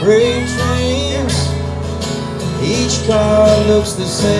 great dreams. each car looks the same.